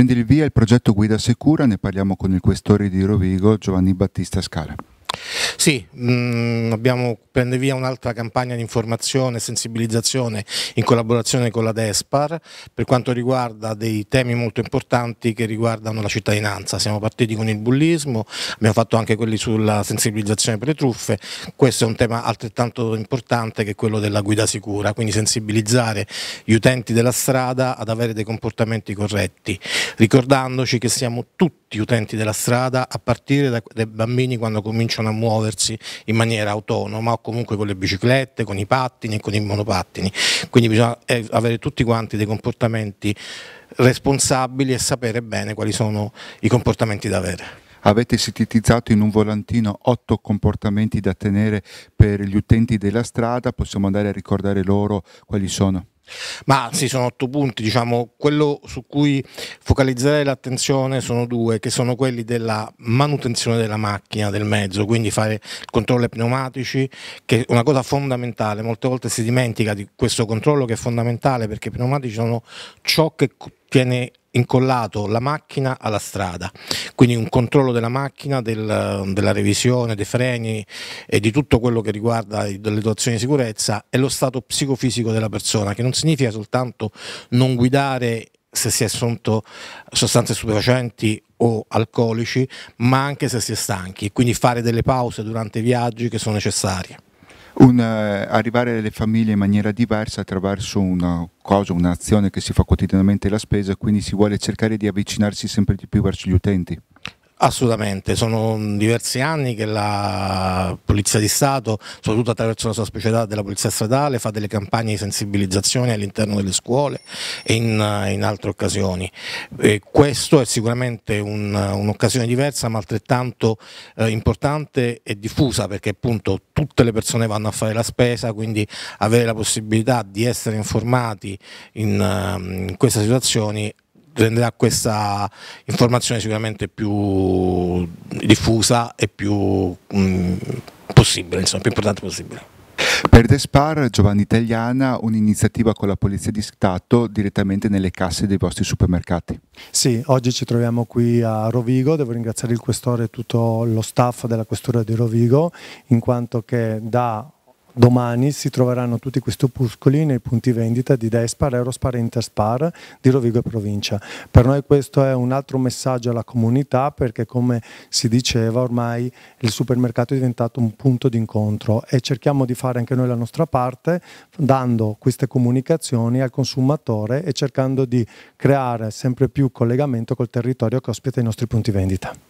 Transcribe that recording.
Prende il via il progetto Guida Sicura, ne parliamo con il questore di Rovigo Giovanni Battista Scala. Sì, mh, mm, abbiamo prende via un'altra campagna di informazione e sensibilizzazione in collaborazione con la Despar per quanto riguarda dei temi molto importanti che riguardano la cittadinanza. Siamo partiti con il bullismo, abbiamo fatto anche quelli sulla sensibilizzazione per le truffe, questo è un tema altrettanto importante che quello della guida sicura, quindi sensibilizzare gli utenti della strada ad avere dei comportamenti corretti, ricordandoci che siamo tutti utenti della strada a partire dai bambini quando cominciano a muoversi in maniera autonoma o comunque con le biciclette, con i pattini e con i monopattini. Quindi bisogna eh, avere tutti quanti dei comportamenti responsabili e sapere bene quali sono i comportamenti da avere. Avete sintetizzato in un volantino otto comportamenti da tenere per gli utenti della strada, possiamo andare a ricordare loro quali sono? Ma sì, sono otto punti, diciamo, quello su cui focalizzare l'attenzione sono due, che sono quelli della manutenzione della macchina, del mezzo, quindi fare il controllo ai pneumatici, che è una cosa fondamentale, molte volte si dimentica di questo controllo che è fondamentale perché i pneumatici sono ciò che tiene incollato la macchina alla strada, quindi un controllo della macchina, del, della revisione, dei freni e di tutto quello che riguarda le dotazioni di sicurezza e lo stato psicofisico della persona, che non significa soltanto non guidare se si è assunto sostanze stupefacenti o alcolici, ma anche se si è stanchi, quindi fare delle pause durante i viaggi che sono necessarie un, uh, arrivare alle famiglie in maniera diversa attraverso una cosa, un'azione che si fa quotidianamente la spesa, quindi si vuole cercare di avvicinarsi sempre di più verso gli utenti. Assolutamente, sono diversi anni che la Polizia di Stato, soprattutto attraverso la sua specialità della Polizia Stradale, fa delle campagne di sensibilizzazione all'interno delle scuole e in, in altre occasioni. E questo è sicuramente un, un'occasione diversa ma altrettanto eh, importante e diffusa perché appunto tutte le persone vanno a fare la spesa, quindi avere la possibilità di essere informati in, in queste situazioni renderà questa informazione sicuramente più diffusa e più mh, mm, possibile, insomma, più importante possibile. Per Despar, Giovanni Italiana, un'iniziativa con la Polizia di Stato direttamente nelle casse dei vostri supermercati. Sì, oggi ci troviamo qui a Rovigo, devo ringraziare il questore e tutto lo staff della questura di Rovigo, in quanto che da Domani si troveranno tutti questi opuscoli nei punti vendita di Despar, Eurospar e Interspar di Rovigo e provincia. Per noi questo è un altro messaggio alla comunità perché come si diceva ormai il supermercato è diventato un punto di incontro e cerchiamo di fare anche noi la nostra parte dando queste comunicazioni al consumatore e cercando di creare sempre più collegamento col territorio che ospita i nostri punti vendita.